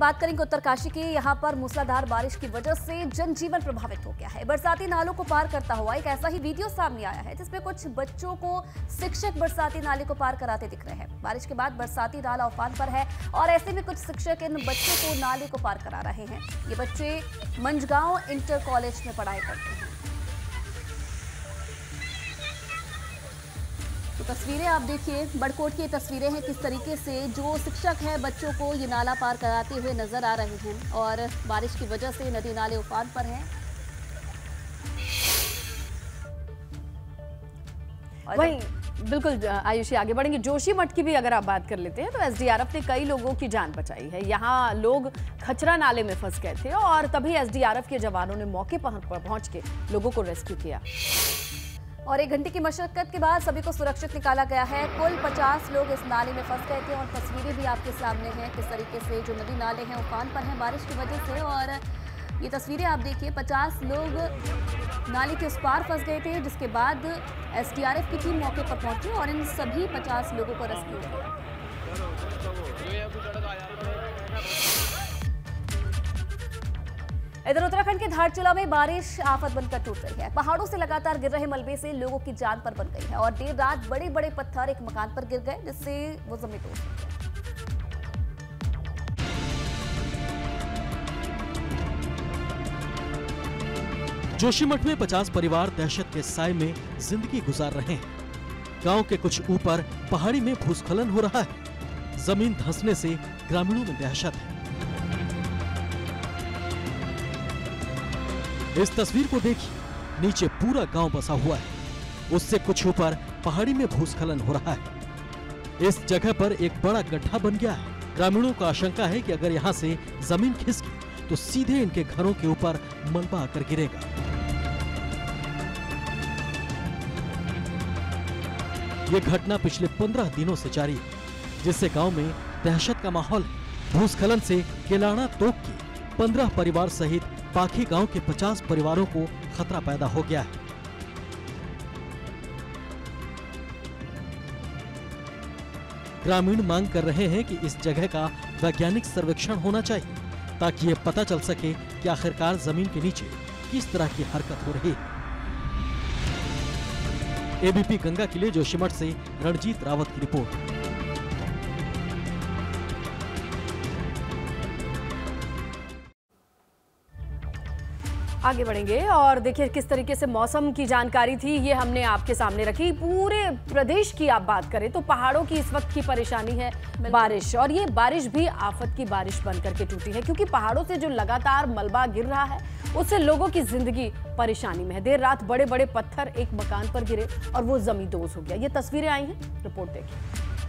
बात करेंगे उत्तरकाशी की यहाँ पर मूसलाधार बारिश की वजह से जनजीवन प्रभावित हो गया है। बरसाती नालों को पार करता हुआ एक ऐसा ही वीडियो सामने आया है, जिसमें कुछ बच्चों को शिक्षक बरसाती नाले को पार कराते दिख रहे हैं। बारिश के बाद बरसाती नाला उफान पर है और ऐसे में कुछ शिक्षक इन बच्चों को नाले को पार करा रहे हैं। ये बच्चे मंजगांव इंटर कॉलेज में पढ़ाई करते हैं। तस्वीरें आप देखिए, बड़कोट की तस्वीरें हैं किस तरीके से जो शिक्षक है बच्चों को ये नाला पार कराते हुए नज़र आ रहे हैं और बारिश की वजह से नदी नाले उफान पर हैं। वहीं बिल्कुल, आयुषी, आगे बढ़ेंगे। जोशी मठ की भी अगर आप बात कर लेते हैं तो एसडीआरएफ ने कई लोगों की जान बचाई है। यहाँ लोग खचरा नाले में फंस गए थे और तभी एसडीआरएफ के जवानों ने मौके पर पहुँच के लोगों को रेस्क्यू किया। और एक घंटे की मशक्कत के बाद सभी को सुरक्षित निकाला गया है। कुल 50 लोग इस नाले में फंस गए थे और तस्वीरें भी आपके सामने हैं। किस तरीके से जो नदी नाले हैं, उफान पर हैं, बारिश की वजह से और ये तस्वीरें आप देखिए 50 लोग नाले के उस पार फंस गए थे, जिसके बाद एसडीआरएफ की टीम मौके पर पहुँची और इन सभी 50 लोगों को रेस्क्यू किया। इधर उत्तराखंड के धारचूला में बारिश आफत बनकर टूट रही है। पहाड़ों से लगातार गिर रहे मलबे से लोगों की जान पर बन गई है और देर रात बड़े बड़े पत्थर एक मकान पर गिर गए, जिससे वो ज़मीन टूट गई। जोशीमठ में 50 परिवार दहशत के साय में ज़िंदगी गुजार रहे हैं। गाँव के कुछ ऊपर पहाड़ी में भूस्खलन हो रहा है। ज़मीन धंसने से ग्रामीणों में दहशत। है इस तस्वीर को देखिए नीचे पूरा गाँव बसा हुआ है। उससे कुछ ऊपर पहाड़ी में भूस्खलन हो रहा है। इस जगह पर एक बड़ा गड्ढा बन गया है। ग्रामीणों को आशंका है कि अगर यहाँ से ज़मीन खिसकी तो सीधे इनके घरों के ऊपर मलबा आकर गिरेगा। ये घटना पिछले पंद्रह दिनों से जारी है, जिससे गाँव में दहशत का माहौल है। भूस्खलन से केलाना तोक के पंद्रह परिवार सहित पाखी गाँव के 50 परिवारों को खतरा पैदा हो गया है। ग्रामीण मांग कर रहे हैं कि इस जगह का वैज्ञानिक सर्वेक्षण होना चाहिए, ताकि ये पता चल सके कि आखिरकार ज़मीन के नीचे किस तरह की हरकत हो रही है। एबीपी गंगा के लिए जोशीमठ से रणजीत रावत की रिपोर्ट। आगे बढ़ेंगे और देखिए किस तरीके से मौसम की जानकारी थी ये हमने आपके सामने रखी। पूरे प्रदेश की आप बात करें तो पहाड़ों की इस वक्त की परेशानी है बारिश। और ये बारिश भी आफत की बारिश बन करके टूटी है क्योंकि पहाड़ों से जो लगातार मलबा गिर रहा है उससे लोगों की ज़िंदगी परेशानी में है। देर रात बड़े बड़े पत्थर एक मकान पर गिरे और वो जमींदोज हो गया। ये तस्वीरें आई हैं रिपोर्ट देखिए।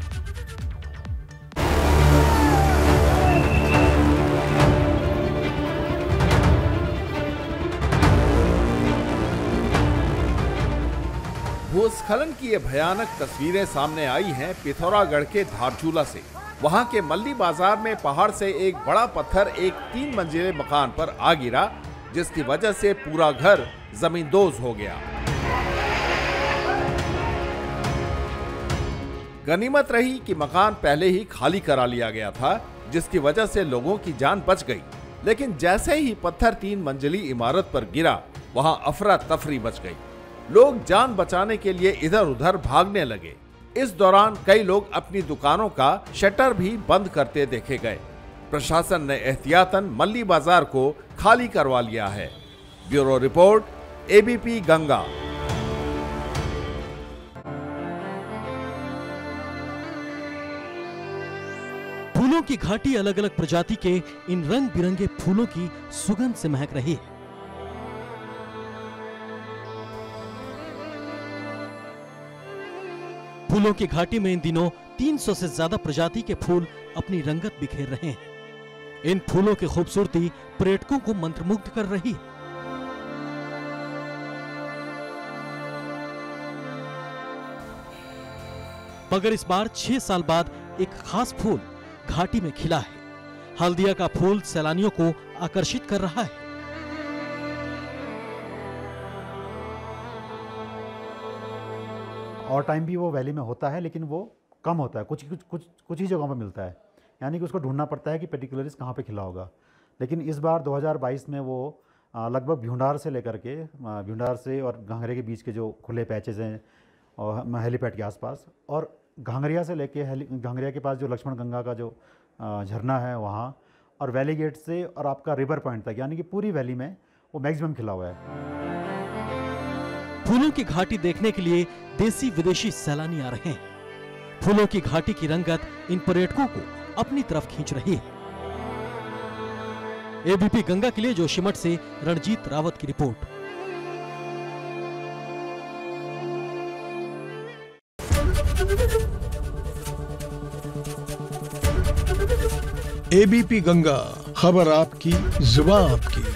भूस्खलन की ये भयानक तस्वीरें सामने आई हैं पिथौरागढ़ के धारचूला से। वहाँ के मल्ली बाज़ार में पहाड़ से एक बड़ा पत्थर एक तीन मंजिले मकान पर आ गिरा, जिसकी वजह से पूरा घर जमींदोज हो गया। गनीमत रही कि मकान पहले ही खाली करा लिया गया था, जिसकी वजह से लोगों की जान बच गई। लेकिन जैसे ही पत्थर तीन मंजिली इमारत पर गिरा, वहाँ अफरा तफरी बच गई। लोग जान बचाने के लिए इधर उधर भागने लगे। इस दौरान कई लोग अपनी दुकानों का शटर भी बंद करते देखे गए। प्रशासन ने एहतियातन मल्ली बाज़ार को खाली करवा लिया है। Bureau report ABP Ganga. फूलों की घाटी अलग अलग प्रजाति के इन रंग बिरंगे फूलों की सुगंध से महक रही है। फूलों की घाटी में इन दिनों 300 से ज़्यादा प्रजाति के फूल अपनी रंगत बिखेर रहे हैं। इन फूलों की खूबसूरती पर्यटकों को मंत्रमुग्ध कर रही है। मगर इस बार छह साल बाद एक खास फूल घाटी में खिला है। हल्दिया का फूल सैलानियों को आकर्षित कर रहा है। और टाइम भी वो वैली में होता है, लेकिन वो कम होता है। कुछ कुछ कुछ कुछ ही जगहों पर मिलता है। यानी कि उसको ढूंढना पड़ता है कि पर्टिकुलरिस कहाँ पे खिला होगा। लेकिन इस बार 2022 में वो लगभग भिंडार से लेकर के भिंडार से और घाघरे के बीच के जो खुले पैचेज हैं, और हेलीपैड के आसपास, और घांगरिया से लेके हेली घांगरिया के पास जो लक्ष्मण गंगा का जो झरना है वहाँ, और वैली गेट से और आपका रिवर पॉइंट तक, यानी कि पूरी वैली में वो मैक्सिमम खिला हुआ है। फूलों की घाटी देखने के लिए देसी विदेशी सैलानी आ रहे हैं। फूलों की घाटी की रंगत इन पर्यटकों को अपनी तरफ़ खींच रही है। एबीपी गंगा के लिए जोशीमठ से रणजीत रावत की रिपोर्ट। एबीपी गंगा, खबर आपकी जुबा आपकी।